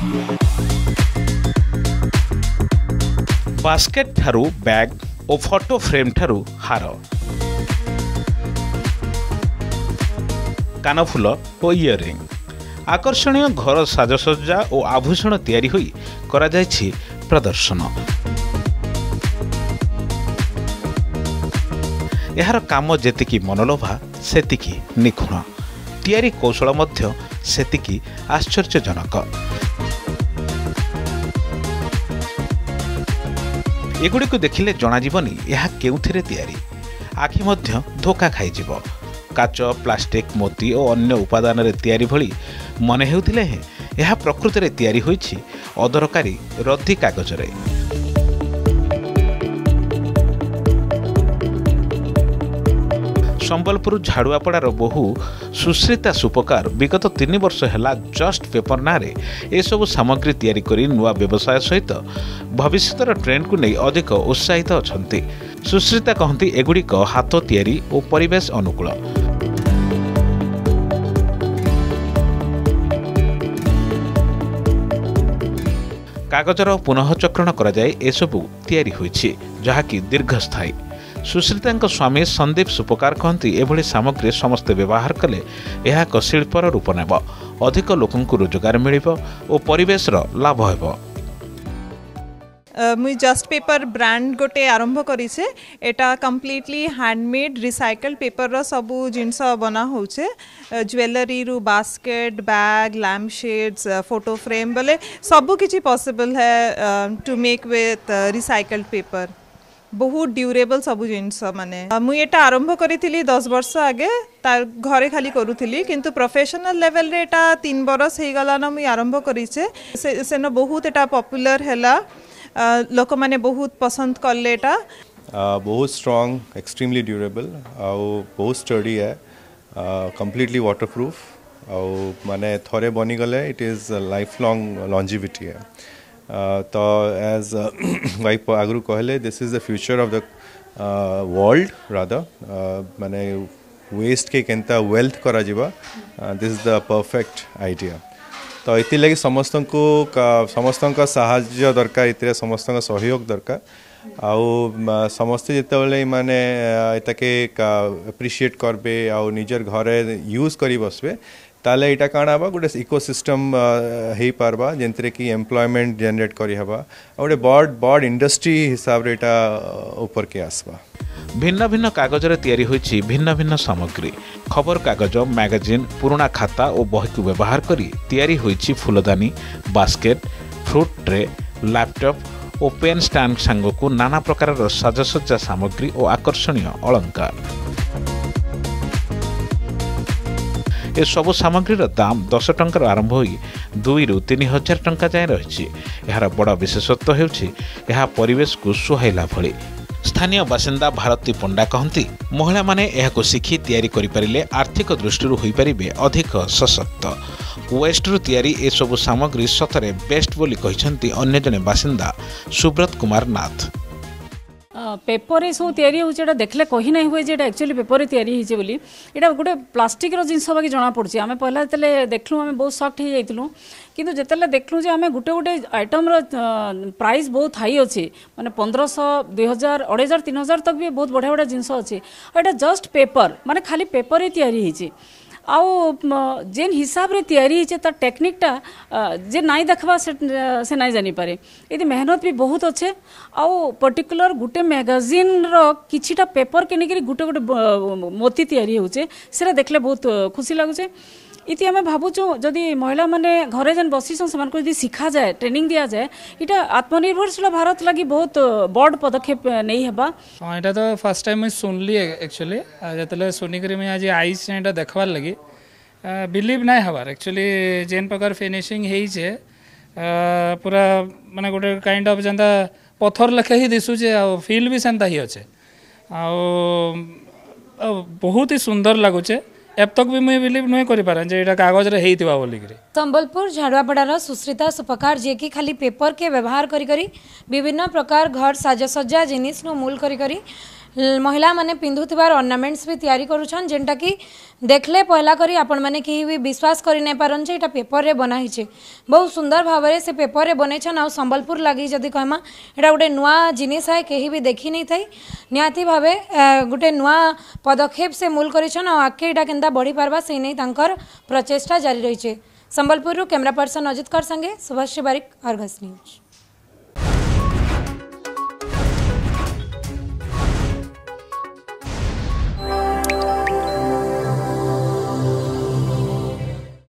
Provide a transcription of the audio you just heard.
basket ଠାରୁ bag ଓ photo frame ଠାରୁ ହାର କାନଫୁଲ ଓ ଇୟରିଂ ଆକର୍ଷଣୀୟ ଘର ସାଜସଜ୍ଜା ଓ ଆଭୂଷଣ ତିଆରି ହୋଇ କରାଯାଇଛି ପ୍ରଦର୍ଶନ ଏହାର କାମ ଯେତିକି ମନଲୋଭା ସେତିକି ନିଖୁଣ ତିଆରି କୌଶଳ ମଧ୍ୟ ସେତିକି ଆଶ୍ଚର୍ଯ୍ୟଜନକ ଏଗୁଡ଼ିକୁ ଦେଖିଲେ ଜଣାଯିବନି ଏହା କେଉଁଥିରେ ତିଆରି ଆଖି ମଧ୍ୟ ଧୋକା ଖାଇଯିବ କାଚ ପ୍ଲାଷ୍ଟିକ୍ ମୋତି ଓ ଅନ୍ୟ ଉପାଦାନରେ ତିଆରି ଭଳି ମନେ ହେଉଥିଲେ ହେଁ ଏହା ପ୍ରକୃତରେ ତିଆରି ହୋଇଛି ଅଦରକାରୀ ରଦ୍ଦି କାଗଜରେ ସମ୍ବଲପୁର ଝାଡ଼ୁଆପଡ଼ାର ବହୁ ସୁଶ୍ରିତା ସୁପକାର ବିଗତ ତିନି ବର୍ଷ ହେଲା ଜଷ୍ଟ ପେପର ନାଁରେ ଏସବୁ ସାମଗ୍ରୀ ତିଆରି କରି ନୂଆ ବ୍ୟବସାୟ ସହିତ ଭବିଷ୍ୟତର ଟ୍ରେଣ୍ଡକୁ ନେଇ ଅଧିକ ଉତ୍ସାହିତ ଅଛନ୍ତି ସୁଶ୍ରିତା କହନ୍ତି ଏଗୁଡ଼ିକ ହାତ ତିଆରି ଓ ପରିବେଶ ଅନୁକୂଳ କାଗଜର ପୁନଃଚକ୍ରଣ କରାଯାଇ ଏସବୁ ତିଆରି ହୋଇଛି ଯାହାକି ଦୀର୍ଘସ୍ଥାୟୀ ସୁଶ୍ରୀତାଙ୍କ ସ୍ୱାମୀ ସନ୍ଦୀପ ସୁପକାର କହନ୍ତି ଏଭଳି ସାମଗ୍ରୀ ସମସ୍ତେ ବ୍ୟବହାର କଲେ ଏହା ଏକ ଶିଳ୍ପର ରୂପ ନେବ ଅଧିକ ଲୋକଙ୍କୁ ରୋଜଗାର ମିଳିବ ଓ ପରିବେଶର ଲାଭ ହେବ ମୁଇଁ ଜଷ୍ଟ ପେପର ବ୍ରାଣ୍ଡ ଗୋଟେ ଆରମ୍ଭ କରିଛେ ଏଟା କମ୍ପ୍ଲିଟଲି ହ୍ୟାଣ୍ଡମେଡ୍ ରିସାଇକଲ୍ ପେପରର ସବୁ ଜିନିଷ ବନା ହଉଛେ ଜୁଏଲରୀରୁ basket bag lamp shades photo frame ବୋଲେ ସବୁ କିଛି possible Hai to make with recycled paper ବହୁତ ଡ୍ୟୁରେବଲ୍ ସବୁ ଜିନିଷ ମାନେ ମୁଁ ଏଇଟା ଆରମ୍ଭ କରିଥିଲି ଦଶ ବର୍ଷ ଆଗେ ତା ଘରେ ଖାଲି କରୁଥିଲି କିନ୍ତୁ ପ୍ରଫେସନାଲ ଲେଭେଲରେ ଏଇଟା ତିନି ବରଷ ହେଇଗଲାନ ମୁଇଁ ଆରମ୍ଭ କରିଛେ ସେନ ବହୁତ ଏଇଟା ପପୁଲାର ହେଲା ଲୋକମାନେ ବହୁତ ପସନ୍ଦ କଲେ ଏଇଟା ବହୁତ ଷ୍ଟ୍ରଙ୍ଗ ଏକ୍ସଟ୍ରିମଲି ଡ୍ୟୁରେବଲ୍ ଆଉ ବହୁତ ଷ୍ଟଡି ହେ କମ୍ପ୍ଲିଟଲି ୱାଟର ପ୍ରୁଫ୍ ଆଉ ମାନେ ଥରେ ବନିଗଲେ it is life long longevity Hai So as Vai Agru कहले this is the future of the world rather माने waste के केंता wealth करा जीवा this is the perfect idea ତ ଏଥିଲାଗି ସମସ୍ତଙ୍କୁ ସମସ୍ତଙ୍କ ସାହାଯ୍ୟ ଦରକାର ଏଥିରେ ସମସ୍ତଙ୍କ ସହଯୋଗ ଦରକାର ଆଉ ସମସ୍ତେ ଯେତେବେଳେ ଏମାନେ ଏତାକେ ଆପ୍ରିସିଏଟ୍ କରିବେ ଆଉ ନିଜର ଘରେ ୟୁଜ୍ କରି ବସିବେ তাহলে এটা କାଣା ହେବା ଗୋଟେ ଇକୋସିଷ୍ଟମ୍ ହେଇପାରବା ଯେମିତିରେ କି ଏମ୍ପ୍ଲୟମେଣ୍ଟ ଜେନେରେଟ୍ କରିହେବା ଆଉ ଗୋଟେ ବଡ଼ ବଡ଼ ଇଣ୍ଡଷ୍ଟ୍ରି ହିସାବରେ ଏଇଟା ଉପରକେ ଆସବା ଭିନ୍ନ ଭିନ୍ନ କାଗଜରେ ତିଆରି ହୋଇଛି ଭିନ୍ନ ଭିନ୍ନ ସାମଗ୍ରୀ ଖବରକାଗଜ ମ୍ୟାଗାଜିନ୍ ପୁରୁଣା ଖାତା ଓ ବହିକୁ ବ୍ୟବହାର କରି ତିଆରି ହୋଇଛି ଫୁଲଦାନୀ ବାସ୍କେଟ୍ ଫ୍ରୁଟ୍ ଟ୍ରେ ଲ୍ୟାପଟପ୍ ଓ ପେନ୍ ଷ୍ଟାଣ୍ଡ ସାଙ୍ଗକୁ ନାନା ପ୍ରକାରର ସାଜସଜ୍ଜା ସାମଗ୍ରୀ ଓ ଆକର୍ଷଣୀୟ ଅଳଙ୍କାର ଏସବୁ ସାମଗ୍ରୀର ଦାମ୍ ଦଶ ଟଙ୍କାରୁ ଆରମ୍ଭ ହୋଇ ଦୁଇରୁ ତିନି ହଜାର ଟଙ୍କା ଯାଏଁ ରହିଛି ଏହାର ବଡ଼ ବିଶେଷତ୍ୱ ହେଉଛି ଏହା ପରିବେଶକୁ ସୁହାଇଲା ଭଳି ସ୍ଥାନୀୟ ବାସିନ୍ଦା ଭାରତୀ ପଣ୍ଡା କହନ୍ତି ମହିଳାମାନେ ଏହାକୁ ଶିଖି ତିଆରି କରିପାରିଲେ ଆର୍ଥିକ ଦୃଷ୍ଟିରୁ ହୋଇପାରିବେ ଅଧିକ ସଶକ୍ତ ୱେଷ୍ଟରୁ ତିଆରି ଏସବୁ ସାମଗ୍ରୀ ସତରେ ବେଷ୍ଟ ବୋଲି କହିଛନ୍ତି ଅନ୍ୟ ଜଣେ ବାସିନ୍ଦା ସୁବ୍ରତ କୁମାର ନାଥ পেপরে সব তৈরি হচ্ছে এটা দেখলে কহি না হুয়ে যে এটা একচুয়ালি পেপরে তৈরি হয়েছে বলে এটা গোটে প্লাষ্টিকর জিনিস বাকি জনা পড়ছে আমি পহলা যেতে দেখলু আমি বহু সফট হয়ে যাই কিন্তু যেতলে দেখলু যে আমি গোটে গোটে আইটমর প্রাইস বহু হাই অছে মানে পনেরোশো দুই হাজার অড়াই হাজার তিন হাজার তক বহু বড়া বড়া জিনিস অছে এটা জস্ট পেপর মানে খালি পেপরে তৈরি হয়েছে আউ যেন হিসাবরে তৈরি হয়েছে তার টেকনিকটা যে নাই দেখবা সে নাই জানিপারে এতে মেহনত বি বহুত অছে আউ পর্টিকুলার গোটে ম্যাগাজিনর কিছুটা পেপর কিনিকি গোটে গোটে মোতি তৈরি হচ্ছে সেটা দেখলে বহুত খুশি লাগুছে ইতি আমি ভাবুছু যদি মহিলা মানে ঘরে যেন বসিছন সে যদি শিখা যায় ট্রেনিং দিয়া যায় এটা আত্মনির্ভরশীল ভারত লাগি বহুত বড় পদক্ষেপ নেই হবা হ্যাঁ এটা তো ফার্স্ট টাইম মুই শুনলি একচুয়ালি যেতলে শুনিকি মুই আজ আইস এটা দেখবার লাগি বিলিভ নাই হবার একচুয়ালি যেন প্রকার ফিনিশিং হয়েছে পুরা মানে গোটে কাইন্ড অফ যেটা পথর ଲେଖା হি ଦିଶୁଛେ ଆଉ ଫିଲ୍ বি সেটা হি ଅଛେ ଆଉ ବହୁତ ହି ସୁନ୍ଦର एपतक भी मुझे बिलीव नहीं कर पारे जे कागज रे हेतिबा बोली करे संबलपुर झाड़वापड़ा रा सुपकार जे की खाली पेपर के व्यवहार करी करी विभिन्न प्रकार घर साजसज्जा जिनिस नो मूल करी करी ମହିଳାମାନେ ପିନ୍ଧୁଥିବାର ଅର୍ଣ୍ଣାମେଣ୍ଟସ୍ ବି ତିଆରି କରୁଛନ୍ ଯେନ୍ଟାକି দেখলে পহলা করে আপনার কেউ বি বিশ্বাস করে নাই পারন যে এটা পেপরের বনা হয়েছে বহু সুন্দর ভাবে সে পেপরের বনাইছেন আউ সম্বলপুর লাগি যদি কহমা এটা গোটে নূয় জিনিস হয় কেহি বি দেখি নাই থাই নিহতি ভাবে গোটে নূয় পদক্ষেপ সে মূল করেছেন আউ আগে এটা কেনা বড়ি পারবা সেই নেই তাঁকর প্রচেষ্টা জারি রয়েছে সম্বলপুর ক্যামেরা পর্সন অজিত সঙ্গে সুভাষ বারিক অর্গস নিউজ